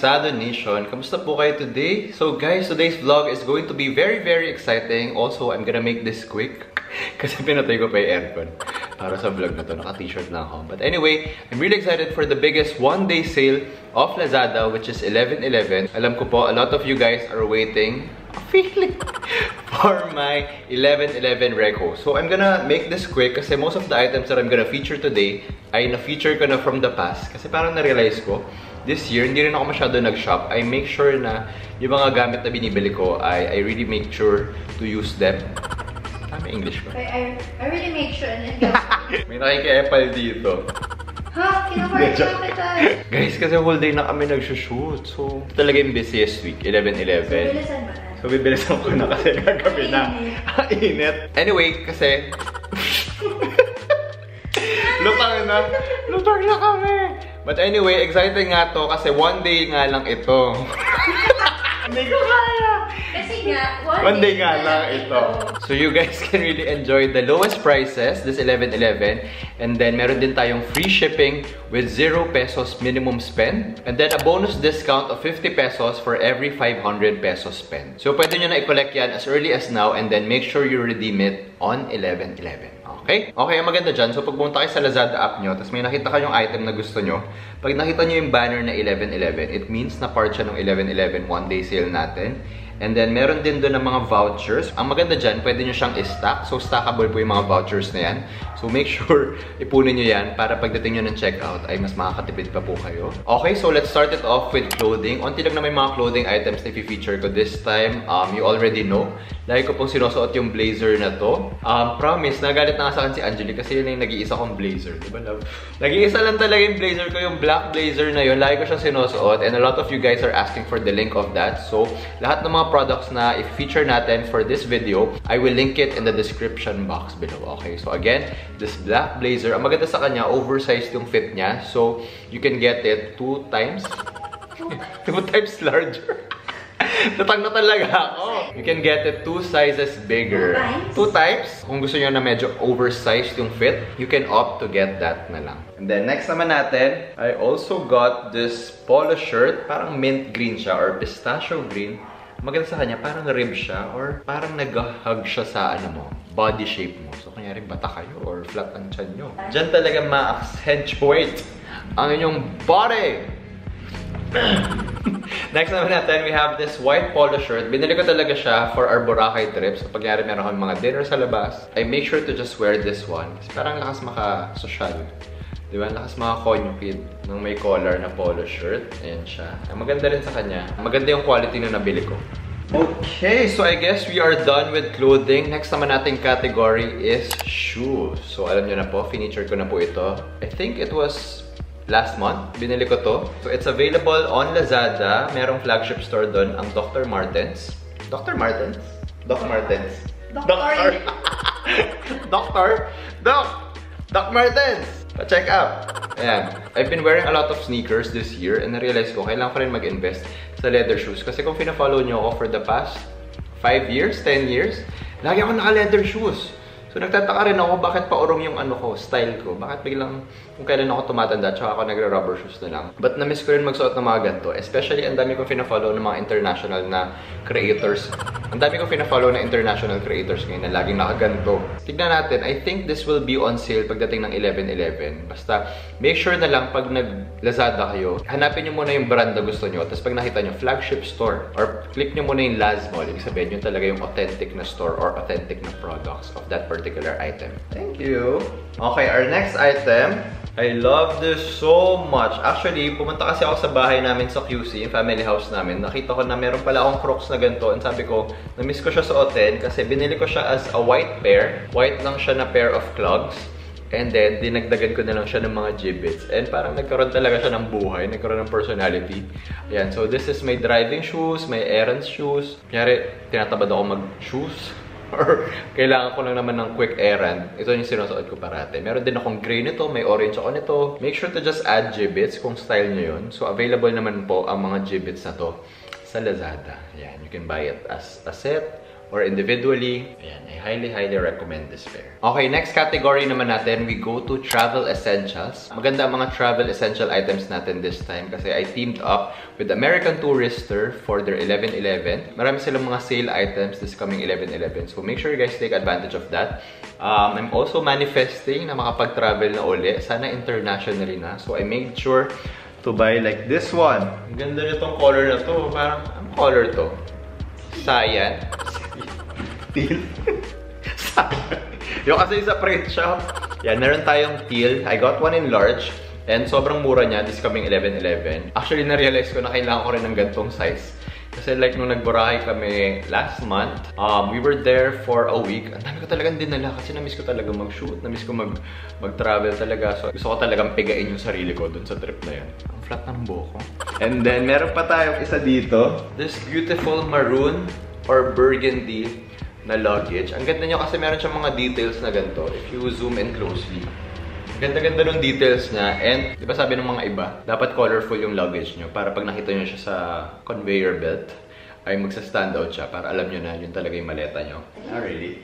Gisado Nation. Kamusta po kayo today? So guys, today's vlog is going to be very very exciting. Also, I'm gonna make this quick kasi pinatay ko pa yung aircon para sa vlog na to. Naka-t-shirt lang ako. But anyway, I'm really excited for the biggest one-day sale of Lazada which is 11.11. Alam ko po, a lot of you guys are waiting feeling for my 11.11 Reco. So I'm gonna make this quick kasi most of the items that I'm gonna feature today ay na-feature ko na from the past. Kasi parang na-realize ko, this year, hindi rin ako masyado nag-shop. I make sure na yung mga gamit na binibili ko, I, I really make sure to use them. Tama English ko. I, I, I really make sure na May nakiki-epal dito. Ha? Lang kita. Guys, kasi whole day na kami nag-shoot. So, talaga yung busiest week, 11-11. Bilisan mo na. So, bibilisan ko na kasi gagabi na. Init. Anyway, kasi... lutang na. Lutang na kami. But anyway, exciting nga to kasi one day nga lang ito. Hindi ko kaya. Kasi nga, one, One day nga lang ito. So you guys can really enjoy the lowest prices, this 11.11. And then meron din tayong free shipping with 0 pesos minimum spend. And then a bonus discount of 50 pesos for every 500 pesos spend. So pwede nyo na i-collect yan as early as now and then make sure you redeem it on 11.11. Okay? Okay, ang maganda dyan. So, pag pumunta kayo sa Lazada app nyo, tapos may nakita kayong item na gusto nyo, pag nakita nyo yung banner na 11.11, it means na part siya ng 11.11 one-day sale natin. And then, meron din doon ng mga vouchers. Ang maganda dyan, pwede nyo siyang i-stack. So, stackable po yung mga vouchers na yan. So, make sure ipunin nyo yan para pagdating nyo ng checkout ay mas makakatipid pa po kayo. Okay, so let's start it off with clothing. Unti lang na may mga clothing items na i-feature ko this time. Um, you already know. Lagi ko pong sinusuot yung blazer na to. Um, promise, nagalit na nga sa akin si Angeli kasi yun yung nag-iisa kong blazer. Diba, love? Nag-iisa lang talaga yung blazer ko, yung black blazer na yun. Lagi ko siyang sinusuot and a lot of you guys are asking for the link of that. So, lahat ng mga products na i-feature natin for this video, I will link it in the description box below. Okay, so again, this black blazer, ang maganda sa kanya, oversized yung fit niya. So, you can get it two times. two times larger. Tatang na talaga ako. You can get it two sizes bigger. Two times? Two times. Kung gusto nyo na medyo oversized yung fit, you can opt to get that na lang. And then next naman natin, I also got this polo shirt. Parang mint green siya or pistachio green. Maganda sa kanya, parang rib siya or parang nag-hug siya sa ano mo, body shape mo. So, kanyari bata kayo or flat ang chan nyo. Diyan talaga ma-accentuate ang inyong body. Next naman natin, we have this white polo shirt. Binili ko talaga siya for our Boracay trips. Kapag yari meron kami mga dinner sa labas, I make sure to just wear this one. Kasi parang lakas maka-social. Di ba? Lakas maka-konyo kid ng may collar na polo shirt. Ayan siya. Ang maganda rin sa kanya. Maganda yung quality na nabili ko. Okay, so I guess we are done with clothing. Next naman nating category is shoes. So alam nyo na po, finiture ko na po ito. I think it was last month. Binili ko to. So it's available on Lazada. Merong flagship store doon, ang Dr. Martens. Dr. Martens? Doc Martens. Doctor. Doctor? Doc! Doc Martens! Pa-check out. Ayan. I've been wearing a lot of sneakers this year and na-realize ko, kailangan ko rin mag-invest sa leather shoes. Kasi kung fina-follow nyo ako for the past 5 years, 10 years, lagi ako naka-leather shoes. So nagtataka rin ako bakit paurong yung ano ko, style ko. Bakit biglang kung kailan ako tumatanda, tsaka ako nagre-rubber shoes na lang. But na-miss ko rin magsuot ng mga ganito. Especially ang dami kong fina-follow ng mga international na creators. Ang dami kong fina-follow na international creators ngayon na laging nakaganto. Tignan natin, I think this will be on sale pagdating ng 11.11. Basta make sure na lang pag nag-Lazada kayo, hanapin nyo muna yung brand na gusto nyo. Tapos pag nakita nyo, flagship store, or click nyo muna yung Lazmall. Ibig sabihin yun talaga yung authentic na store or authentic na products of that particular item. Thank you! Okay, our next item, I love this so much. Actually, pumunta kasi ako sa bahay namin sa QC, yung family house namin. Nakita ko na meron pala akong crocs na ganito. And sabi ko, na-miss ko siya suotin kasi binili ko siya as a white pair. White lang siya na pair of clogs. And then, dinagdagan ko na lang siya ng mga gibbets. And parang nagkaroon talaga siya ng buhay, nagkaroon ng personality. Ayan, so this is my driving shoes, my errands shoes. Kunyari, tinatabad ako mag-shoes. Or kailangan ko lang naman ng quick errand. Ito yung sinusuot ko parate. Meron din akong gray nito, may orange ako nito. Make sure to just add gibbets kung style nyo yun. So, available naman po ang mga gibbets na to sa Lazada. Yan, you can buy it as a set or individually. Ayan, I highly, highly recommend this pair. Okay, next category naman natin, we go to travel essentials. Maganda ang mga travel essential items natin this time kasi I teamed up with American Tourister for their 11.11. Marami silang mga sale items this coming 11.11. So make sure you guys take advantage of that. Um, I'm also manifesting na makapag-travel na uli. Sana internationally na. So I made sure to buy like this one. Ang ganda nitong color na to. Parang, ang color to? Cyan. Teal. yung kasi sa print shop. Yan, meron tayong teal. I got one in large. And sobrang mura niya, this coming 11-11. Actually, na-realize ko na kailangan ko rin ng gantong size. Kasi like nung nagborahe kami last month, um, we were there for a week. Ang dami ko talagang dinala kasi na-miss ko talaga mag-shoot. Na-miss ko mag- mag-travel talaga. So gusto ko talagang pigain yung sarili ko dun sa trip na yun. Ang flat ng buhok ko. And then meron pa tayong isa dito. This beautiful maroon or burgundy na luggage. Ang ganda niya kasi meron siyang mga details na ganito. If you zoom in closely. Ganda-ganda ng details niya. And, di ba sabi ng mga iba, dapat colorful yung luggage nyo para pag nakita nyo siya sa conveyor belt, ay magsa-stand out siya para alam nyo na yun talaga yung maleta nyo. Ah, really?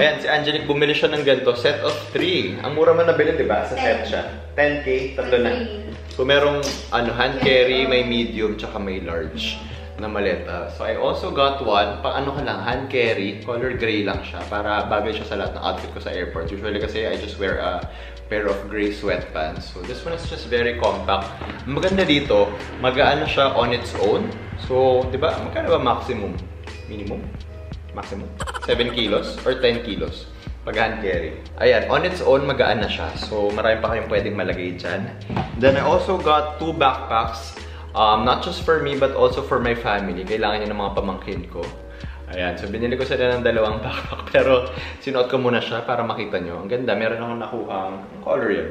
Ayan, si Angelique bumili siya ng ganito, set of 3. Ang mura man nabili, di ba? Sa set siya. 10k, tatlo na. So, merong ano, hand carry, may medium, tsaka may large na maleta. So, I also got one, pa ano ka lang, hand carry, color gray lang siya, para bagay siya sa lahat ng outfit ko sa airport. Usually kasi I just wear a pair of gray sweatpants. So, this one is just very compact. Maganda dito, magaan siya on its own. So, di ba, magkano ba maximum? Minimum? Maximum? 7 kilos or 10 kilos? pag hand carry. Ayan, on its own, magaan na siya. So, marami pa kayong pwedeng malagay dyan. Then, I also got two backpacks Um, not just for me, but also for my family. Kailangan niya ng mga pamangkin ko. Ayan, so binili ko sila ng dalawang backpack. Pero sinuot ko muna siya para makita nyo. Ang ganda, meron akong nakuhang ang color yun.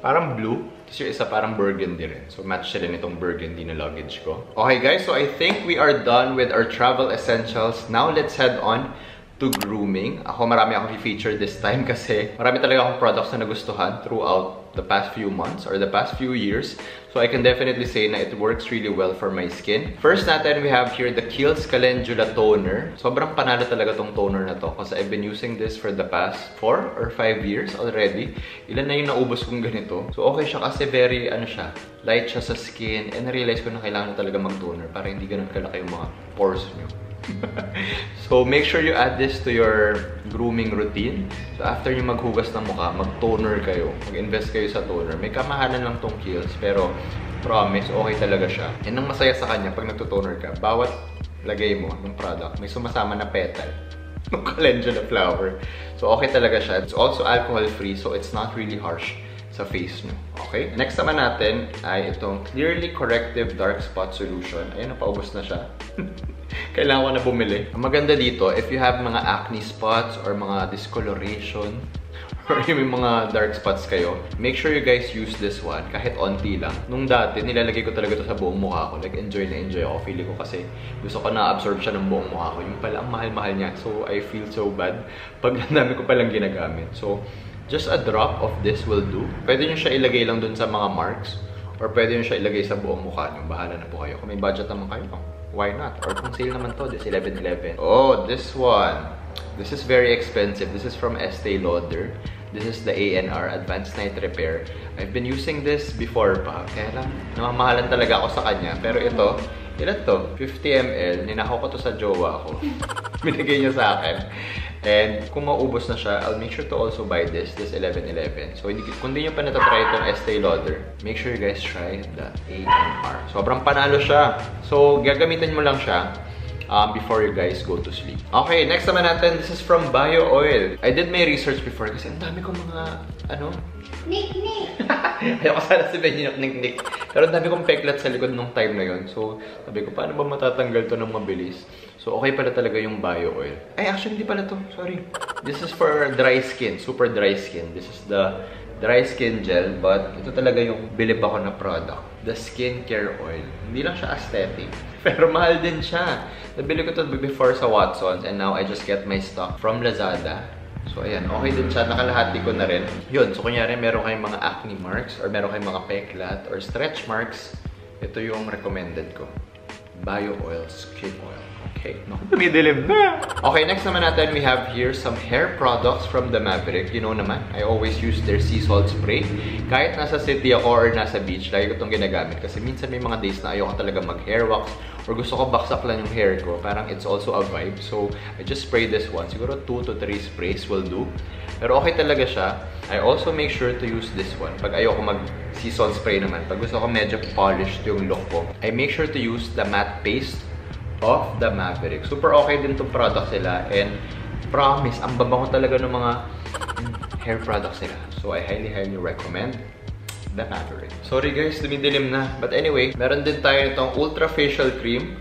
Parang blue. Tapos yung isa parang burgundy rin. So match sila nitong burgundy na luggage ko. Okay guys, so I think we are done with our travel essentials. Now let's head on to grooming. Ako marami akong i-feature this time kasi marami talaga akong products na nagustuhan throughout the past few months or the past few years. So I can definitely say na it works really well for my skin. First natin, we have here the Kiehl's Calendula Toner. Sobrang panalo talaga tong toner na to kasi I've been using this for the past 4 or 5 years already. Ilan na yung naubos kong ganito. So okay siya kasi very, ano siya, light siya sa skin and na-realize ko na kailangan talaga mag-toner para hindi ganun kalaki yung mga pores nyo. so, make sure you add this to your grooming routine. So, after nyo maghugas ng mukha, mag-toner kayo. Mag-invest kayo sa toner. May kamahalan lang tong Kiehl's, pero promise, okay talaga siya. Yan ang masaya sa kanya pag nagto-toner ka. Bawat lagay mo ng product, may sumasama na petal ng calendula flower. So, okay talaga siya. It's also alcohol-free, so it's not really harsh sa face nyo. Okay? Next naman natin ay itong Clearly Corrective Dark Spot Solution. Ayun, napaubos na siya. Kailangan ko na bumili. Ang maganda dito, if you have mga acne spots or mga discoloration, or yung mga dark spots kayo, make sure you guys use this one, kahit onti lang. Nung dati, nilalagay ko talaga to sa buong mukha ko. Like, enjoy na enjoy ako. Feeling ko kasi gusto ko na-absorb siya ng buong mukha ko. Yung pala, ang mahal-mahal niya. So, I feel so bad pag ang dami ko palang ginagamit. So, just a drop of this will do. Pwede nyo siya ilagay lang dun sa mga marks or pwede nyo siya ilagay sa buong mukha nyo. Bahala na po kayo. Kung may budget naman kayo, why not? Or kung sale naman to, this 11.11. Oh, this one. This is very expensive. This is from Estee Lauder. This is the ANR, Advanced Night Repair. I've been using this before pa. Kaya lang, namamahalan talaga ako sa kanya. Pero ito, ilan to? 50 ml. Ninakaw ko to sa jowa ko. Binigay niya sa akin. And kung maubos na siya, I'll make sure to also buy this, this 1111. So hindi, kung di nyo pa natatry itong Estee Lauder, make sure you guys try the ANR. Sobrang panalo siya. So gagamitin mo lang siya um, before you guys go to sleep. Okay, next naman natin, this is from Bio Oil. I did my research before kasi ang dami kong mga, ano, Nick, Nick! Ayoko sana sabihin yung nick-nick. Pero ang dami kong peklat sa likod nung time na yon. So, sabi ko, paano ba matatanggal to ng mabilis? So, okay pala talaga yung bio oil. Ay, actually, hindi pala to. Sorry. This is for dry skin. Super dry skin. This is the dry skin gel. But, ito talaga yung bilib ako na product. The skincare oil. Hindi lang siya aesthetic. Pero mahal din siya. Nabili ko to before sa Watsons. And now, I just get my stock from Lazada. So, ayan. Okay din siya. Nakalahati ko na rin. Yun. So, kunyari, meron kayong mga acne marks or meron kayong mga peklat or stretch marks, ito yung recommended ko. Bio Oil Skin Oil. Okay, no, tumidilim na. Okay, next naman natin, we have here some hair products from the Maverick. You know naman, I always use their sea salt spray. Kahit nasa city ako or nasa beach, lagi ko itong ginagamit. Kasi minsan may mga days na ayoko talaga mag-hair wax or gusto ko baksak lang yung hair ko. Parang it's also a vibe. So, I just spray this one. Siguro 2 to 3 sprays will do. Pero okay talaga siya. I also make sure to use this one. Pag ayoko mag sea salt spray naman, pag gusto ko medyo polished yung look ko, I make sure to use the matte paste of the Maverick. Super okay din itong product sila and promise, ang babango talaga ng mga hair products nila. So I highly, highly recommend the Maverick. Sorry guys, dumidilim na. But anyway, meron din tayo itong Ultra Facial Cream.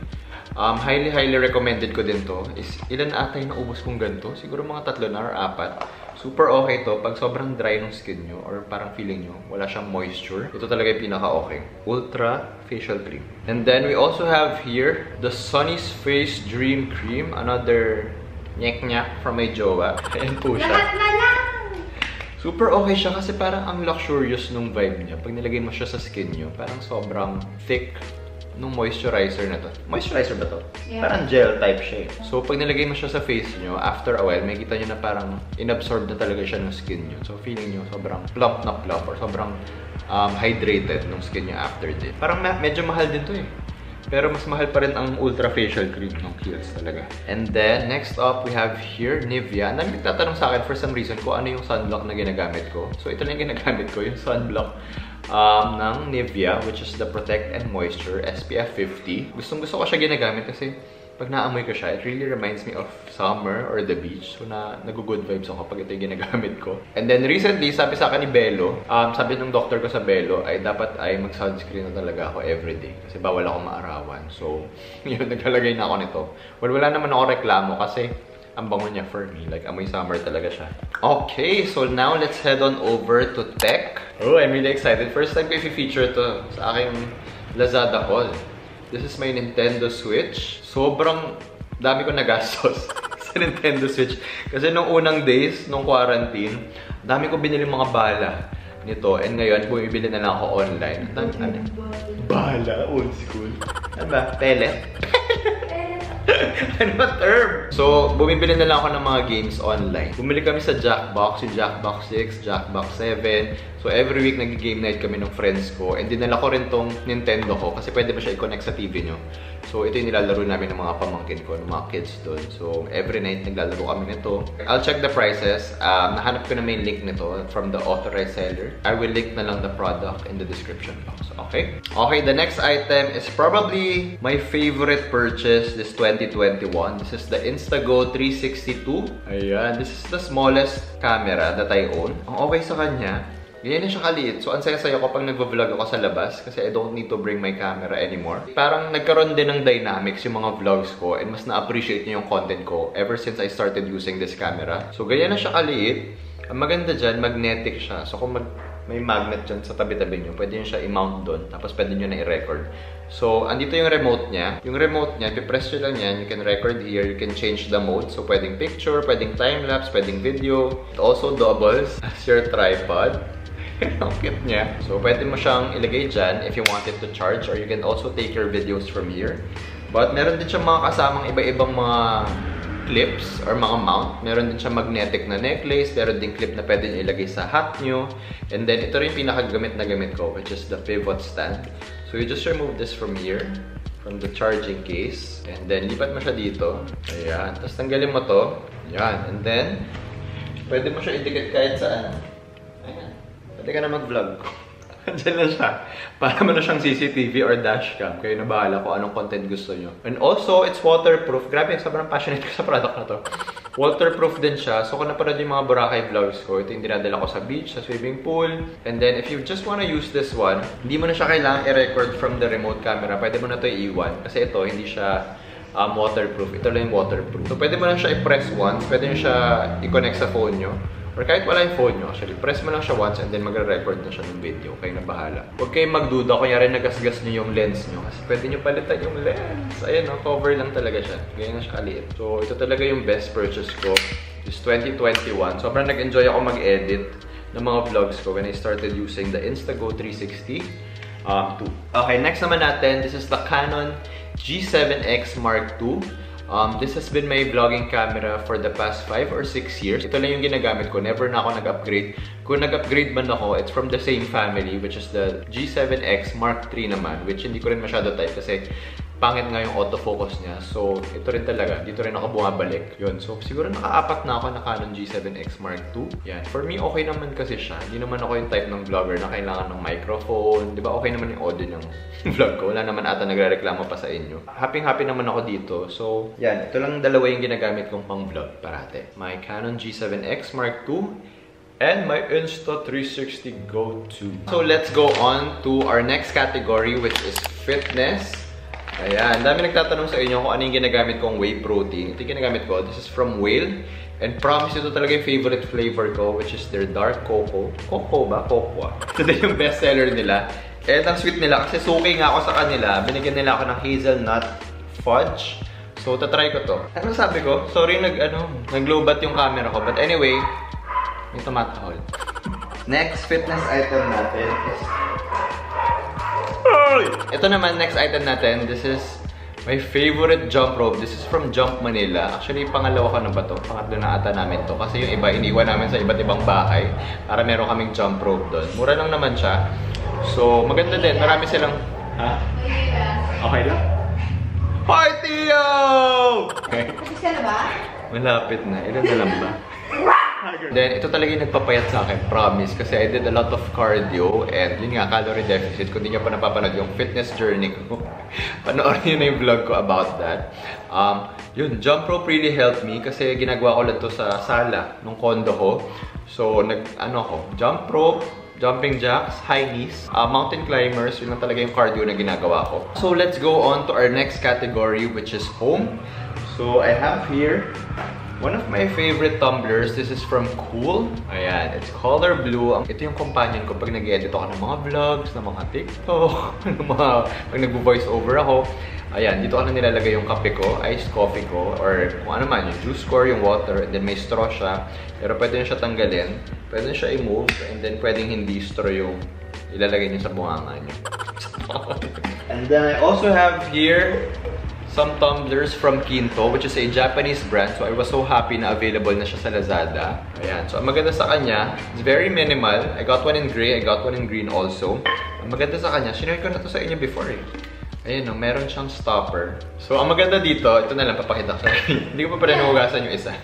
Um, highly, highly recommended ko din to. Is, ilan ata yung naubos kong ganito? Siguro mga tatlo na or apat. Super okay to pag sobrang dry ng skin nyo or parang feeling nyo, wala siyang moisture. Ito talaga yung pinaka-okay. Ultra Facial Cream. And then we also have here the Sunny's Face Dream Cream. Another nyek-nyak from my jowa. Ayan po siya. Lahat na lang! Super okay siya kasi parang ang luxurious nung vibe niya. Pag nilagay mo siya sa skin nyo, parang sobrang thick nung moisturizer na to. Moisturizer ba to? Yeah. Parang gel type siya eh. So, pag nilagay mo siya sa face nyo, after a while, may kita nyo na parang inabsorb na talaga siya ng skin nyo. So, feeling nyo sobrang plump na plump or sobrang um, hydrated ng skin nyo after din. Parang ma- medyo mahal din to eh. Pero mas mahal pa rin ang Ultra Facial Cream ng Kiehl's talaga. And then, next up, we have here, Nivea. Ang nagtatanong sa akin for some reason kung ano yung sunblock na ginagamit ko. So, ito na yung ginagamit ko, yung sunblock um, ng Nivea, which is the Protect and Moisture SPF 50. Gustong gusto ko siya ginagamit kasi pag naamoy ko siya, it really reminds me of summer or the beach. So, na nag-good vibes ako pag ito yung ginagamit ko. And then, recently, sabi sa akin ni Bello, um, sabi ng doctor ko sa Bello, ay dapat ay mag-sunscreen na talaga ako everyday. Kasi bawal ako maarawan. So, yun, naglalagay na ako nito. Well, wala naman ako reklamo kasi ang bango niya for me. Like, amoy summer talaga siya. Okay, so now let's head on over to tech. Oh, I'm really excited. First time ko i-feature to sa aking Lazada haul. This is my Nintendo Switch. Sobrang dami ko nagastos sa Nintendo Switch. Kasi nung unang days, nung quarantine, dami ko binili mga bala nito. And ngayon, bumibili na lang ako online. Ang dami- ano? Bala? Old school. Ano ba? Pellet? ano ba term? So, bumibili na lang ako ng mga games online. Bumili kami sa Jackbox, yung Jackbox 6, Jackbox 7. So, every week nag-game night kami ng friends ko. And dinala ko rin tong Nintendo ko kasi pwede ba siya i-connect sa TV nyo. So, ito yung nilalaro namin ng mga pamangkin ko, ng mga kids doon. So, every night naglalaro kami nito. I'll check the prices. Um, nahanap ko na may link nito from the authorized seller. I will link na lang the product in the description box. Okay? Okay, the next item is probably my favorite purchase this 2021. This is the Instago 362. Ayan, this is the smallest camera that I own. Ang okay sa kanya, Ganyan na siya kaliit. So, ang saya-saya ko pag nagvo-vlog ako sa labas kasi I don't need to bring my camera anymore. Parang nagkaroon din ng dynamics yung mga vlogs ko and mas na-appreciate niyo yung content ko ever since I started using this camera. So, ganyan na siya kaliit. Ang maganda dyan, magnetic siya. So, kung mag may magnet dyan sa tabi-tabi nyo, pwede nyo siya i-mount doon. Tapos pwede nyo na i-record. So, andito yung remote niya. Yung remote niya, i-press nyo lang yan. You can record here. You can change the mode. So, pwedeng picture, pwedeng time-lapse, pwedeng video. It also doubles as your tripod. Ang cute niya. So, pwede mo siyang ilagay dyan if you want it to charge or you can also take your videos from here. But meron din siyang mga kasamang iba-ibang mga clips or mga mount. Meron din siyang magnetic na necklace. Meron din clip na pwede nyo ilagay sa hat nyo. And then, ito rin yung pinakagamit na gamit ko, which is the pivot stand. So, you just remove this from here from the charging case. And then, lipat mo siya dito. Ayan. Tapos, tanggalin mo to. Ayan. And then, pwede mo siya idikit kahit saan. Ayan. Pwede ka na mag-vlog. Diyan na siya. Para mo na siyang CCTV or dashcam. Kayo na bahala kung anong content gusto nyo. And also, it's waterproof. Grabe, sobrang passionate ko sa product na to. Waterproof din siya. So, kung napanood yung mga Boracay vlogs ko, ito yung dinadala ko sa beach, sa swimming pool. And then, if you just wanna use this one, hindi mo na siya kailangan i-record from the remote camera. Pwede mo na to iiwan. Kasi ito, hindi siya um, waterproof. Ito lang yung waterproof. So, pwede mo lang siya i-press once. Pwede nyo siya i-connect sa phone nyo. Or kahit wala yung phone nyo, actually, press mo lang siya once and then magre-record na siya ng video. Kayo na bahala. Huwag kayong magduda, kunyari nagasgas nyo yung lens nyo. Kasi pwede nyo palitan yung lens. Ayan, no? cover lang talaga siya. Ganyan na siya kaliit. So, ito talaga yung best purchase ko. This 2021. Sobrang nag-enjoy ako mag-edit ng mga vlogs ko when I started using the Instago 360 um, 2. Okay, next naman natin, this is the Canon G7X Mark II. Um, this has been my vlogging camera for the past 5 or 6 years. Ito lang yung ginagamit ko. Never na ako nag-upgrade. Kung nag-upgrade man ako, it's from the same family, which is the G7X Mark III naman, which hindi ko rin masyado type kasi pangit nga yung autofocus niya. So, ito rin talaga. Dito rin ako bumabalik. Yun. So, siguro nakaapat na ako na Canon G7X Mark II. Yan. For me, okay naman kasi siya. Hindi naman ako yung type ng vlogger na kailangan ng microphone. Di ba? Okay naman yung audio ng vlog ko. Wala naman ata nagre-reklamo pa sa inyo. Happy-happy naman ako dito. So, yan. Ito lang dalawa yung ginagamit kong pang vlog parate. My Canon G7X Mark II and my Insta360 Go 2. So, let's go on to our next category which is fitness. Ayan, dami nagtatanong sa inyo kung ano yung ginagamit kong whey protein. Ito yung ginagamit ko. This is from Whale. And promise, ito talaga yung favorite flavor ko, which is their dark cocoa. Cocoa ba? Cocoa. Ito yung best seller nila. And ang sweet nila, kasi suki nga ako sa kanila, binigyan nila ako ng hazelnut fudge. So, tatry ko to. Ano sabi ko? Sorry, nag, ano, nag-lowbat yung camera ko. But anyway, may tumatahol. Next fitness item natin is ito naman, next item natin. This is my favorite jump rope. This is from Jump Manila. Actually, pangalawa ko na ba to? Pangatlo na ata namin to. Kasi yung iba, iniwan namin sa iba't ibang bahay para meron kaming jump rope doon. Mura lang naman siya. So, maganda din. Marami silang... Ha? Okay lang? Hi, Tio! Okay. Kasi ka na ba? Malapit na. Ilan na lang ba? Then, ito talaga yung nagpapayat sa akin, promise. Kasi I did a lot of cardio and yun nga, calorie deficit. Kung di nyo pa napapanood yung fitness journey ko, panoorin nyo na yung vlog ko about that. Um, yun, jump rope really helped me kasi ginagawa ko lang to sa sala nung condo ko. So, nag, ano ko, jump rope, jumping jacks, high knees, uh, mountain climbers, yun lang talaga yung cardio na ginagawa ko. So, let's go on to our next category, which is home. So, I have here One of my favorite tumblers, this is from Cool. Ayan, it's color blue. Ito yung companion ko pag nag-edit ako ng mga vlogs, ng mga TikTok, ng mga, pag nagbo-voice over ako. Ayan, dito ko na nilalagay yung kape ko, iced coffee ko, or kung ano man, yung juice ko, yung water, and then may straw siya. Pero pwede siya tanggalin, pwede siya i-move, and then pwedeng hindi straw yung ilalagay nyo sa bunganga nyo. and then I also have here some tumblers from Kinto, which is a Japanese brand. So I was so happy na available na siya sa Lazada. Ayan. So ang maganda sa kanya, it's very minimal. I got one in gray, I got one in green also. Ang maganda sa kanya, sinare ko na to sa inyo before eh. Ayan no, meron siyang stopper. So ang maganda dito, ito na lang papakita ko sa Hindi ko pa pala nahugasan yung isa.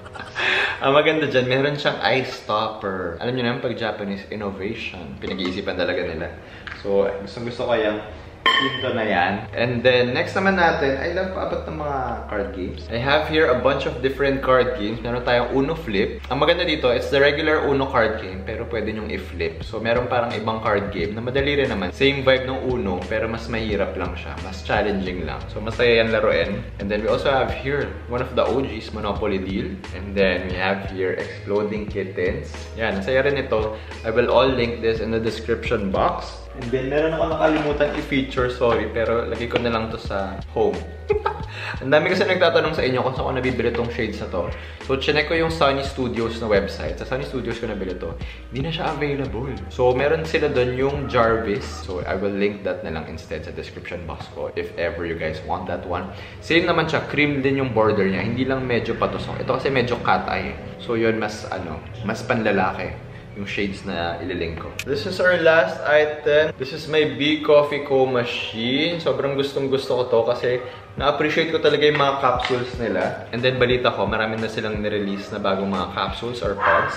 ang maganda dyan, meron siyang eye stopper. Alam niyo naman pag Japanese innovation, pinag-iisipan talaga nila. So gusto gusto ko yung Ito na yan. And then, next naman natin, I love pa about ng mga card games. I have here a bunch of different card games. Meron tayong Uno Flip. Ang maganda dito, it's the regular Uno card game, pero pwede nyong i-flip. So, meron parang ibang card game na madali rin naman. Same vibe ng Uno, pero mas mahirap lang siya. Mas challenging lang. So, masaya yan laruin. And then, we also have here, one of the OGs, Monopoly Deal. And then, we have here, Exploding Kittens. Yan, masaya rin ito. I will all link this in the description box. And then, meron ako nakalimutan i-feature, sorry, pero lagay ko na lang to sa home. Ang dami kasi nagtatanong sa inyo kung saan ko nabibili tong shades na to. So, chinek ko yung Sunny Studios na website. Sa Sunny Studios ko nabili to. Hindi na siya available. So, meron sila doon yung Jarvis. So, I will link that na lang instead sa description box ko if ever you guys want that one. Same naman siya. Cream din yung border niya. Hindi lang medyo patusok. Ito kasi medyo cat eye. So, yun mas, ano, mas panlalaki yung shades na ililink ko. This is our last item. This is my Big Coffee Co machine. Sobrang gustong gusto ko to kasi na-appreciate ko talaga yung mga capsules nila. And then balita ko, marami na silang nirelease na bagong mga capsules or pods.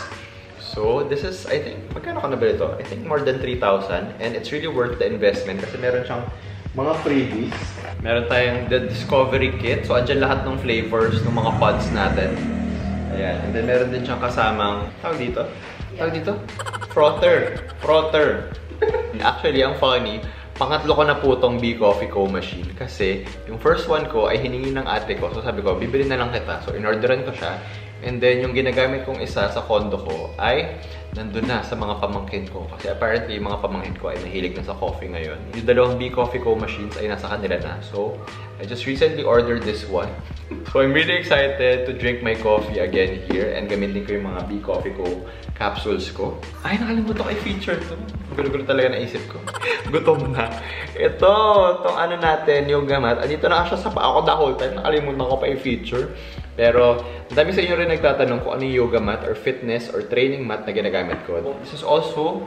So, this is, I think, magkano ka nabili to? I think more than 3,000. And it's really worth the investment kasi meron siyang mga freebies. Meron tayong the Discovery Kit. So, andyan lahat ng flavors ng mga pods natin. Ayan. And then, meron din siyang kasamang, tawag dito? Tawag dito? Frother. Frother. Actually, ang funny, pangatlo ko na po tong Bee Coffee Co machine kasi yung first one ko ay hiningi ng ate ko. So sabi ko, bibili na lang kita. So inorderan ko siya. And then yung ginagamit kong isa sa condo ko ay nandun na sa mga pamangkin ko. Kasi apparently yung mga pamangkin ko ay nahilig na sa coffee ngayon. Yung dalawang Bee Coffee Co machines ay nasa kanila na. So I just recently ordered this one. So I'm really excited to drink my coffee again here and gamitin ko yung mga B Coffee ko capsules ko. Ay, nakalimutan ko i-feature to. Gulo-gulo talaga naisip ko. Gutom na. Ito, itong ano natin, yoga mat. Andito na siya sa paa ko the whole time. Nakalimutan ko pa i-feature. Pero, ang dami sa inyo rin nagtatanong kung ano yung yoga mat or fitness or training mat na ginagamit ko. This is also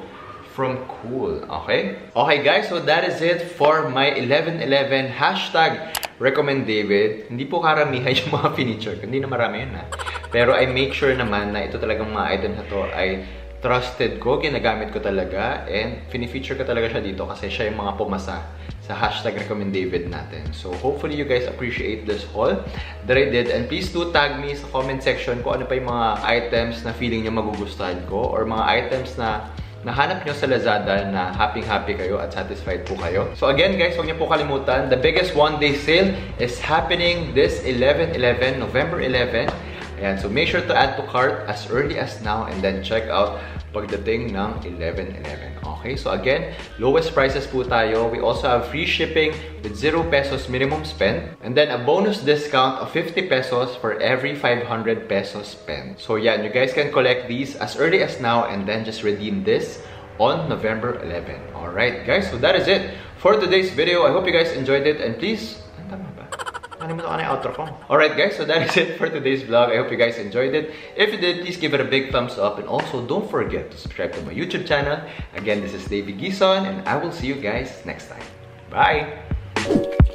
from Cool. Okay? Okay guys, so that is it for my 1111 hashtag recommend David. Hindi po karamihan yung mga feature. Hindi na marami yun ha. Pero I make sure naman na ito talagang mga item na to ay trusted ko, ginagamit ko talaga, and fini-feature ko talaga siya dito kasi siya yung mga pumasa sa hashtag recommend David natin. So hopefully you guys appreciate this haul that I did. And please do tag me sa comment section kung ano pa yung mga items na feeling nyo magugustuhan ko or mga items na nahanap nyo sa Lazada na happy-happy kayo at satisfied po kayo. So again guys, huwag niyo po kalimutan, the biggest one-day sale is happening this 11-11, November 11. Ayan, so make sure to add to cart as early as now and then check out pagdating ng 11-11. Okay, so again, lowest prices po tayo. We also have free shipping with 0 pesos minimum spend and then a bonus discount of 50 pesos for every 500 pesos spent. So yeah, you guys can collect these as early as now and then just redeem this on November 11. Alright guys, so that is it for today's video. I hope you guys enjoyed it and please? Na yung outro ko. Alright guys, so that is it for today's vlog. I hope you guys enjoyed it. If you did, please give it a big thumbs up. And also, don't forget to subscribe to my YouTube channel. Again, this is David Gison, and I will see you guys next time. Bye!